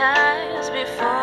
eyes before.